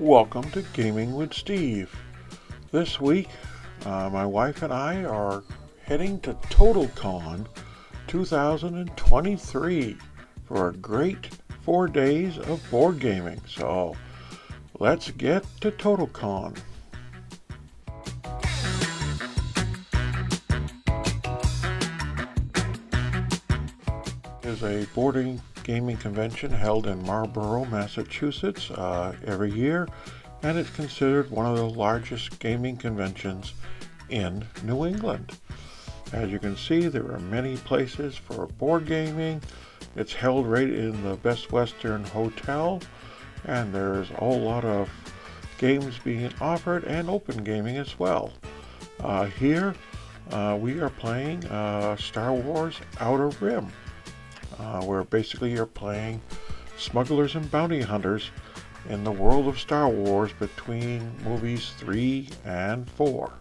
Welcome to Gaming with Steve. This week, uh, my wife and I are heading to TotalCon 2023 for a great four days of board gaming. So let's get to TotalCon. is a boarding gaming convention held in Marlborough, Massachusetts uh, every year, and it's considered one of the largest gaming conventions in New England. As you can see, there are many places for board gaming. It's held right in the Best Western Hotel, and there's a whole lot of games being offered and open gaming as well. Uh, here, uh, we are playing uh, Star Wars Outer Rim uh, where basically you're playing smugglers and bounty hunters in the world of Star Wars between movies 3 and 4.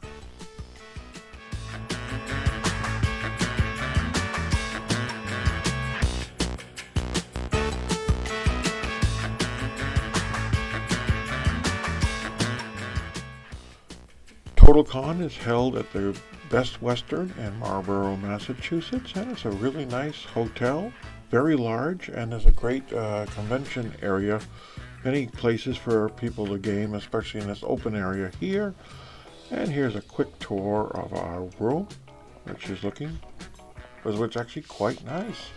TotalCon is held at the Best Western in Marlborough, Massachusetts, and it's a really nice hotel, very large, and there's a great uh, convention area. Many places for people to game, especially in this open area here. And here's a quick tour of our room, which is looking, which is actually quite nice.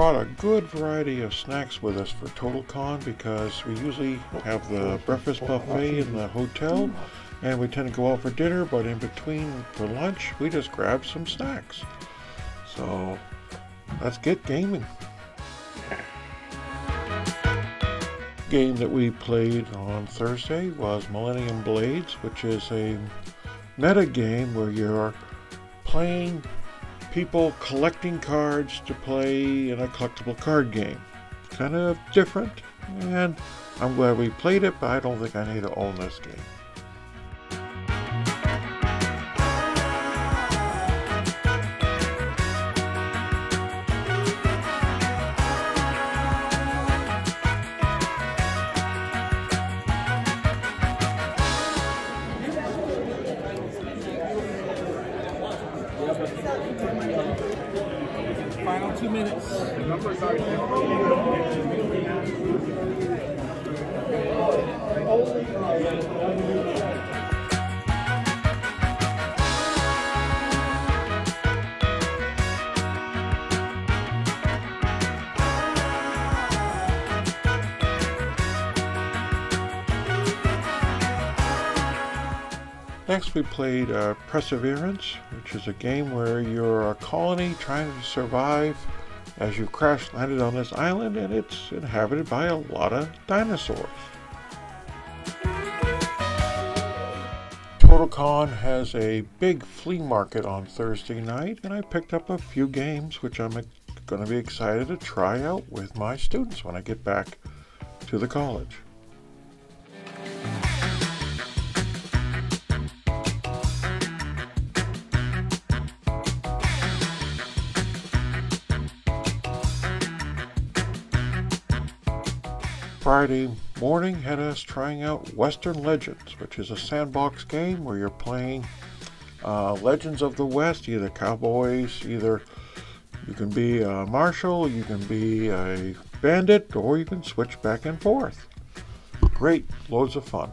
Brought a good variety of snacks with us for TotalCon because we usually have the breakfast buffet in the hotel and we tend to go out for dinner, but in between for lunch, we just grab some snacks. So let's get gaming. Game that we played on Thursday was Millennium Blades, which is a meta game where you're playing people collecting cards to play in a collectible card game. Kind of different, and I'm glad we played it, but I don't think I need to own this game. Two minutes. Next, we played uh, Perseverance, which is a game where you're a colony trying to survive as you crash landed on this island, and it's inhabited by a lot of dinosaurs. TotalCon has a big flea market on Thursday night, and I picked up a few games which I'm going to be excited to try out with my students when I get back to the college. Friday morning had us trying out Western Legends, which is a sandbox game where you're playing uh, Legends of the West, either cowboys, either you can be a marshal, you can be a bandit, or you can switch back and forth. Great, loads of fun.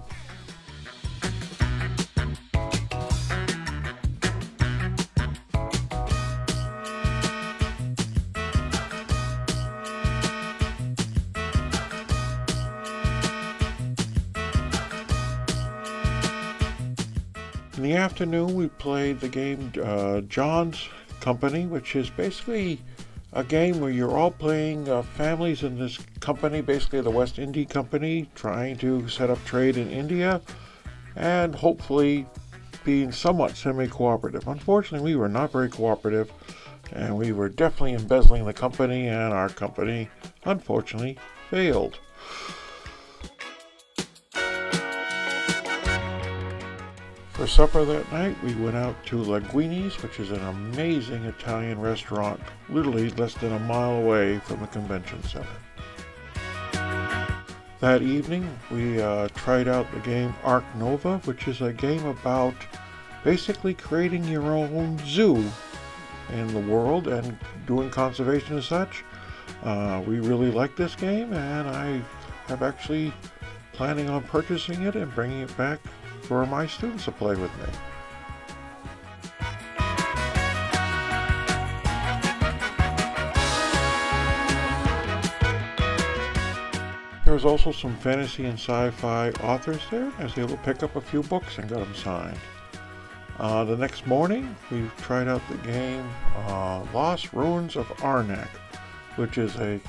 Afternoon, we played the game uh, John's Company, which is basically a game where you're all playing uh, families in this company, basically the West India Company, trying to set up trade in India and hopefully being somewhat semi-cooperative. Unfortunately, we were not very cooperative, and we were definitely embezzling the company, and our company, unfortunately, failed. For supper that night, we went out to Linguini's, which is an amazing Italian restaurant, literally less than a mile away from the convention center. That evening, we uh, tried out the game Ark Nova, which is a game about basically creating your own zoo in the world and doing conservation and such. Uh, we really like this game, and I have actually planning on purchasing it and bringing it back for my students to play with me. There was also some fantasy and sci-fi authors there. I was able to pick up a few books and got them signed. Uh, the next morning, we tried out the game uh, Lost Ruins of Arnak, which is a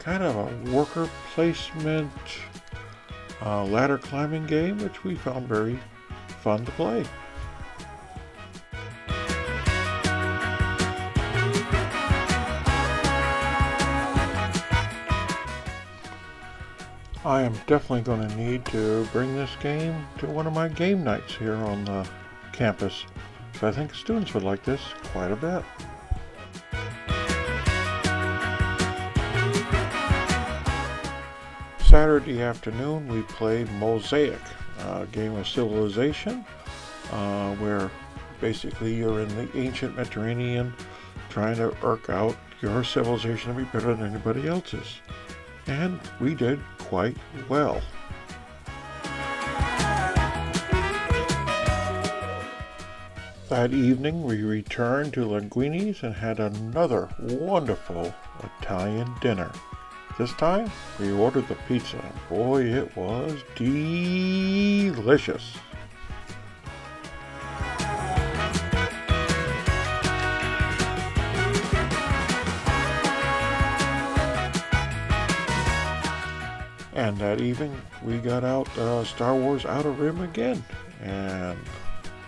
kind of a worker placement uh, ladder climbing game, which we found very fun to play. I am definitely going to need to bring this game to one of my game nights here on the campus. I think students would like this quite a bit. Saturday afternoon, we played Mosaic, a game of civilization, uh, where basically you're in the ancient Mediterranean trying to work out your civilization to be better than anybody else's. And we did quite well. That evening, we returned to Linguini's and had another wonderful Italian dinner. This time, we ordered the pizza. Boy, it was delicious. And that evening, we got out uh, Star Wars Outer Rim again. And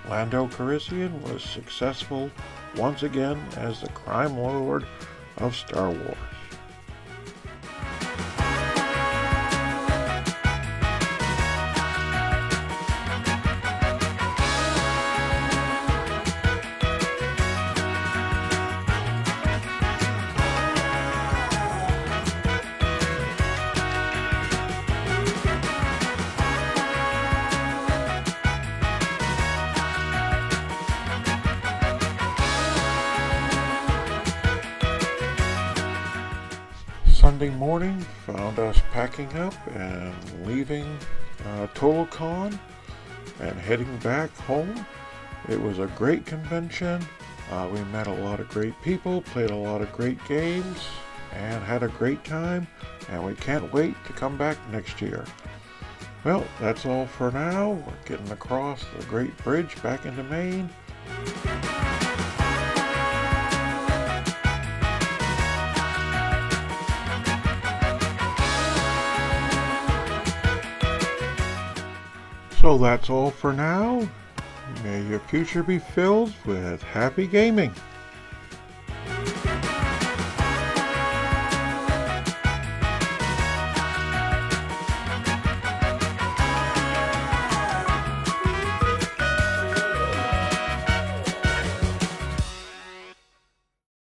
Lando Calrissian was successful once again as the crime lord of Star Wars. Sunday morning found us packing up and leaving uh, TotalCon and heading back home. It was a great convention. Uh, we met a lot of great people, played a lot of great games, and had a great time. And we can't wait to come back next year. Well, that's all for now. We're getting across the Great Bridge back into Maine. So that's all for now. May your future be filled with happy gaming.